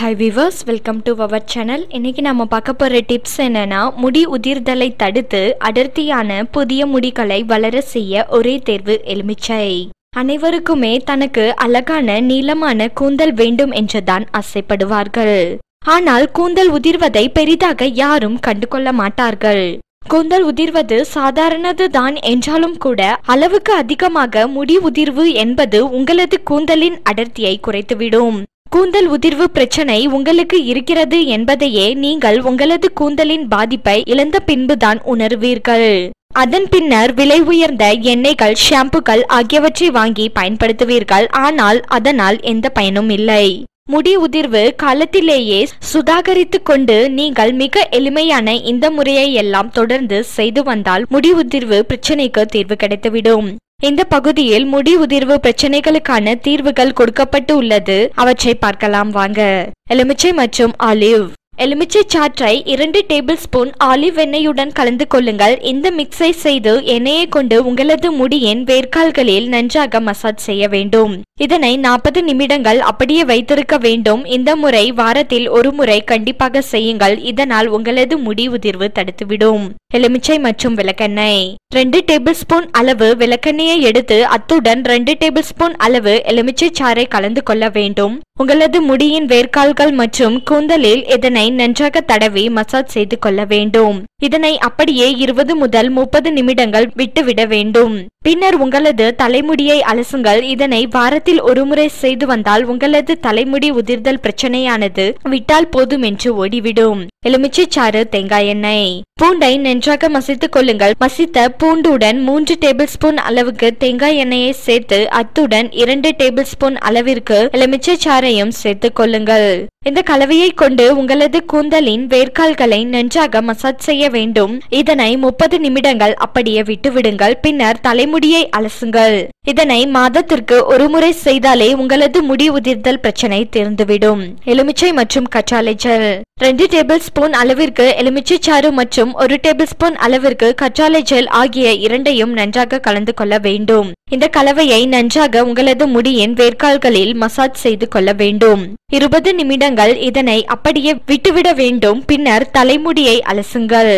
Hi viewers welcome to our channel இன்றைக்கி நம்ம பார்க்க போகிற டிப்ஸ் என்னென்னா முடி உதிர்தலை தடுத்து அடர்த்தியான புதிய முடிகளை வளர செய்ய ஒரே தேர்வு எலுமிச்சை. அனைவருக்குமே தனக்கு அழகான நீளமான கூந்தல் வேண்டும் என்றுதான் ஆசைப்படுவார்கள். ஆனால் கூந்தல் உதிர்வதை பெரிதாக யாரும் கண்டுகொள்ள மாட்டார்கள். கூந்தல் உதிர்வது சாதாரணது தான் என்றாலும் கூட அளவுக்கு அதிகமாக முடி உதிர்வு என்பது உங்களது கூந்தலின் அடர்த்தியை குறைத்துவிடும். கூந்தல் உதிர்வு பிரச்சனை உங்களுக்கு இருக்கிறது என்பதையே நீங்கள் உங்களது கூந்தலின் பாதிப்பை இழந்த பின்புதான் உணர்வீர்கள். அதன் பின்னர் விலை உயர்ந்த எண்ணெய்கள் ஷாம்புகள் ஆகியவற்றை வாங்கி பயன்படுத்துவீர்கள். ஆனால் அதனால் எந்த பயனும் இல்லை. முடி உதிர்வு காலத்திலேயே சுதாகரித்து கொண்டு நீங்கள் மிக எளிமையான இந்த முறையை எல்லாம் தொடர்ந்து செய்து வந்தால் முடி உதிர்வு பிரச்சனைக்கு தீர்வு கிடைத்துவிடும். இந்த பகுதியில் முடி உதிர்வு பிரச்சனைகளுக்கான தீர்வுகள் கொடுக்கப்பட்டு உள்ளது. அவற்றை பார்க்கலாம் வாங்க. எலுமிச்சை மற்றும் ஆலிவ். எலுமிச்சை சாற்றை இரண்டு டேபிள் ஸ்பூன் ஆலிவ் எண்ணெயுடன் கலந்து கொள்ளுங்கள். இந்த மிக்ஸை செய்து எண்ணெயை கொண்டு உங்களது முடியின் வேர்க்கால்களில் நன்றாக மசாஜ் செய்ய வேண்டும். இதனை நாற்பது நிமிடங்கள் அப்படியே வைத்திருக்க வேண்டும். இந்த முறை வாரத்தில் ஒரு முறை கண்டிப்பாக செய்யுங்கள். இதனால் உங்களது முடி உதிர்வு தடுத்துவிடும். எலுமிச்சை மற்றும் விளக்கெண்ணெய். ரெண்டு டேபிள் ஸ்பூன் அளவு விளக்கெண்ணெயை எடுத்து அத்துடன் ரெண்டு டேபிள் ஸ்பூன் அளவு எலுமிச்சை சாறை கலந்து கொள்ள வேண்டும். உங்களது முடியின் வேர்க்கால்கள் மற்றும் கூந்தலில் இதனை நன்றாக தடவி மசாஜ் செய்து கொள்ள வேண்டும். இதனை அப்படியே இருபது முதல் முப்பது நிமிடங்கள் விட்டுவிட வேண்டும். பின்னர் உங்களது தலைமுடியை அலசுங்கள். இதனை வாரத்தில் ஒருமுறை செய்து வந்தால் உங்களது தலைமுடி உதிர்தல் பிரச்சனையானது விட்டால் போதும் என்று ஓடிவிடும். எலுமிச்சை சாறு தேங்காய் எண்ணெய். பூண்டை நன்றாக மசித்துக் கொள்ளுங்கள். மசித்த பூண்டுடன் மூன்று டேபிள் ஸ்பூன் அளவுக்கு தேங்காய் எண்ணெயை சேர்த்து அத்துடன் இரண்டு டேபிள் ஸ்பூன் அளவிற்கு எலுமிச்சை சாறையும் சேர்த்துக் கொள்ளுங்கள். இந்த கலவையை கொண்டு உங்களது கூந்தலின் வேர்க்கால்களை நன்றாக மசாஜ் செய்ய வேண்டும். இதனை முப்பது நிமிடங்கள் அப்படியே விட்டுவிடுங்கள். பின்னர் தலைமுடியை அலசுங்கள். இதனை மாதத்திற்கு ஒருமுறை செய்தாலே உங்களது முடி உதிர்தல் பிரச்சனை தீர்ந்துவிடும். எலுமிச்சை மற்றும் கற்றாழை ஜெல். ரெண்டு டேபிள் ஸ்பூன் அளவிற்கு எலுமிச்சை சாறு மற்றும் ஒரு டேபிள் ஸ்பூன் அளவிற்கு கற்றாழை ஜெல் ஆகிய இரண்டையும் நன்றாக கலந்து கொள்ள வேண்டும். இந்த கலவையை நன்றாக உங்களது முடியின் வேர்க்கால்களில் மசாஜ் செய்து கொள்ள வேண்டும். இருபது நிமிடங்கள் இதனை அப்படியே விட்டுவிட வேண்டும். பின்னர் தலைமுடியை அலசுங்கள்.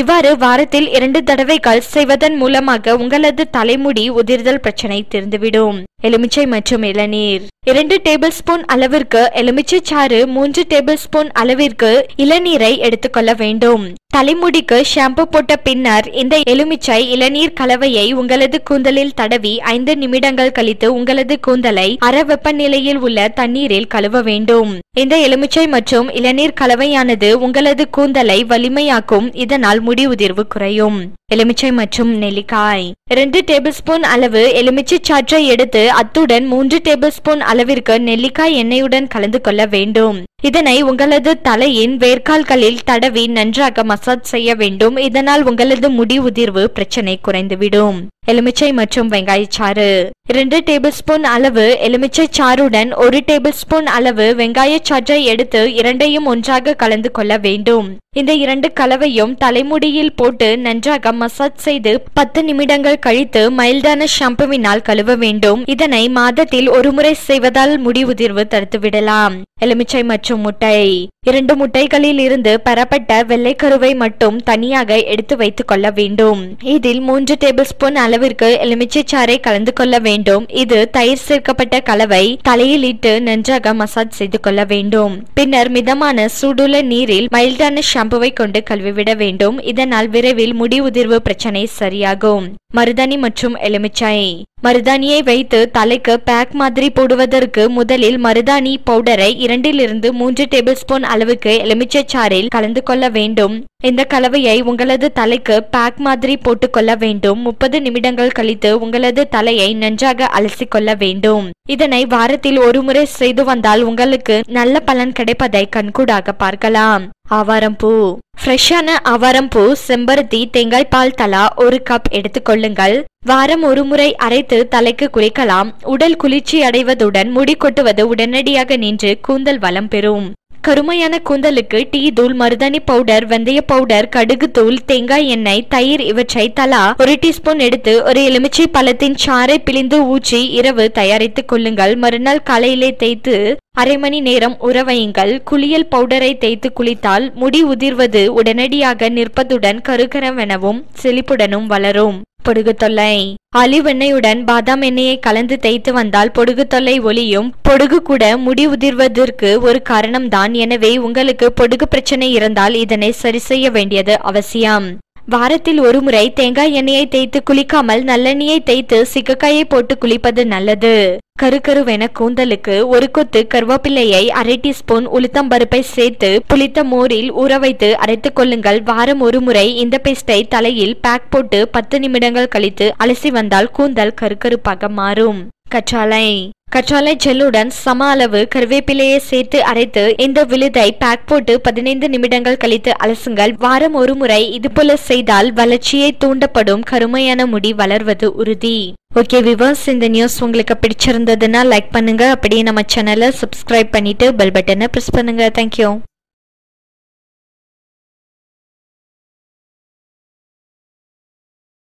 இவ்வாறு வாரத்தில் இரண்டு தடவைகள் செய்வதன் மூலமாக உங்களது தலைமுடி உதிர்தல் பிரச்சனை தீர்ந்துவிடும். எலுமிச்சை மற்றும் இளநீர். இரண்டு டேபிள் ஸ்பூன் அளவிற்கு எலுமிச்சை சாறு மூன்று டேபிள் ஸ்பூன் அளவிற்கு இளநீரை எடுத்துக்கொள்ள வேண்டும். தலைமுடிக்கு ஷாம்பு போட்ட பின்னர் இந்த எலுமிச்சை இளநீர் கலவையை உங்களது கூந்தலில் தடவி ஐந்து நிமிடங்கள் கழித்து உங்களது கூந்தலை அற வெப்பநிலையில் உள்ள தண்ணீரில் கழுவ வேண்டும். இந்த எலுமிச்சை மற்றும் இளநீர் கலவையானது உங்களது கூந்தலை வலிமையாக்கும் இதனால் முடி உதிர்வு குறையும். எலுமிச்சை மற்றும் நெல்லிக்காய். இரண்டு டேபிள் ஸ்பூன் அளவு எலுமிச்சை சாற்றை எடுத்து அத்துடன் மூன்று டேபிள் ஸ்பூன் அளவிற்கு நெல்லிக்காய் எண்ணெயுடன் கலந்து கொள்ள வேண்டும். இதனை உங்களது தலையின் வேர்க்கால்களில் தடவி நன்றாக மசாஜ் செய்ய வேண்டும். இதனால் உங்களது முடி உதிர்வு பிரச்சனை குறைந்துவிடும். எலுமிச்சை மற்றும் வெங்காயச்சாறு இரண்டு டேபிள் ஸ்பூன் அளவு எலுமிச்சை சாறுடன் ஒரு டேபிள் ஸ்பூன் அளவு வெங்காயச்சாற்றை எடுத்து இரண்டையும் ஒன்றாக கலந்து கொள்ள வேண்டும். இந்த இரண்டு கலவையும் தலைமுடியில் போட்டு நன்றாக மசாஜ் செய்து பத்து நிமிடங்கள் கழித்து மைல்டான ஷாம்புவினால் கழுவ வேண்டும். இதனை மாதத்தில் ஒரு முறை செய்வதால் முடி உதிர்வு தடுத்து விடலாம் எலுமிச்சை மற்றும் முட்டை. இரண்டு முட்டைகளில் இருந்து பெறப்பட்ட வெள்ளைக்கருவை மட்டும் தனியாக எடுத்து வைத்துக் கொள்ள வேண்டும். இதில் மூன்று டேபிள் ஸ்பூன் அளவிற்கு எலுமிச்சைச்சாறை கலந்து கொள்ள வேண்டும். இது தயிர் சேர்க்கப்பட்ட கலவை தலையில் இட்டு நன்றாக மசாஜ் செய்து கொள்ள வேண்டும். பின்னர் மிதமான சூடுள்ள நீரில் மைல்டான ஷாம்புவை கொண்டு கழுவிவிட வேண்டும். இதனால் விரைவில் முடி உதிர்வு பிரச்சனை சரியாகும். மருதாணி மற்றும் எலுமிச்சை. மருதாணியை வைத்து தலைக்கு பேக் மாதிரி போடுவதற்கு முதலில் மருதாணி பவுடரை இரண்டிலிருந்து மூன்று டேபிள் ஸ்பூன் அளவுக்கு எலுமிச்சை சாறில் கலந்து கொள்ள வேண்டும். இந்த கலவையை உங்களது தலைக்கு பேக் மாதிரி போட்டுக்கொள்ள வேண்டும். முப்பது நிமிடங்கள் கழித்து உங்களது தலையை நன்றாக அலசி கொள்ள வேண்டும். இதனை வாரத்தில் ஒரு முறை செய்து வந்தால் உங்களுக்கு நல்ல பலன் கிடைப்பதை கண்கூடாக பார்க்கலாம். ஆவாரம் பூ ஃப்ரெஷ்ஷான அவாரம்பூ செம்பருத்தி தேங்காய் பால் தலா ஒரு கப் எடுத்துக்கொள்ளுங்கள் வாரம் ஒரு முறை அரைத்து தலைக்கு குளிக்கலாம். உடல் குளிர்ச்சி அடைவதுடன் முடி கொட்டுவது உடனடியாக நின்று கூந்தல் வளம் பெறும். கருமையான கூந்தலுக்கு டீ தூள் மருதாணி பவுடர் வெந்தய பவுடர் கடுகு தூள் தேங்காய் எண்ணெய் தயிர் இவற்றை தலா ஒரு டீஸ்பூன் எடுத்து ஒரு எலுமிச்சை பழத்தின் சாறை பிழிந்து ஊற்றி இரவு தயாரித்துக் கொள்ளுங்கள். மறுநாள் காலையிலே தேய்த்து அரை மணி நேரம் உறவையுங்கள். குளியல் பவுடரை தேய்த்து குளித்தால் முடி உதிர்வது உடனடியாக நிற்பதுடன் கருகரவெனவும் செழிப்புடனும் வளரும். பொடுகு தொல்லை ஆலிவ் எண்ணெயுடன் பாதாம் எண்ணெயை கலந்து தேய்த்து வந்தால் பொடுகு தொல்லை ஒளியும் பொடுகு கூட முடி உதிர்வதற்கு ஒரு காரணம்தான். எனவே உங்களுக்கு பொடுகு பிரச்சனை இருந்தால் இதனை சரி செய்ய வேண்டியது அவசியம். வாரத்தில் ஒரு முறை தேங்காய் எண்ணெயை தேய்த்து குளிக்காமல் நல்லெண்ணெயை தேய்த்து சிக்கக்காயை போட்டு குளிப்பது நல்லது. கருக்கருவென கூந்தலுக்கு ஒரு கொத்து கருவேப்பிலையை அரை டீஸ்பூன் உளுத்தம்பருப்பை சேர்த்து புளித்த மோரில் ஊற வைத்து அரைத்துக் கொள்ளுங்கள். வாரம் ஒரு முறை இந்த பேஸ்டை தலையில் பேக் போட்டு பத்து நிமிடங்கள் கழித்து அலசி வந்தால் கூந்தல் கருக்கருப்பாக மாறும். கற்றாழை. கற்றாழை ஜெல்லுடன் சம அளவு கருவேப்பிலையை சேர்த்து அரைத்து இந்த விழுதை பேக் போட்டு பதினைந்து நிமிடங்கள் கழித்து அலசுங்கள். வாரம் ஒரு முறை இது போல செய்தால் வளர்ச்சியை தூண்டப்படும். கருமையான முடி வளர்வது உறுதி. ஓகே விவர்ஸ் இந்த நியூஸ் உங்களுக்கு பிடிச்சிருந்ததுன்னா லைக் பண்ணுங்க. அப்படியே நம்ம சேனலை சப்ஸ்கிரைப் பண்ணிட்டு பெல் பட்டனை ப்ரெஸ் பண்ணுங்க. தேங்க்யூ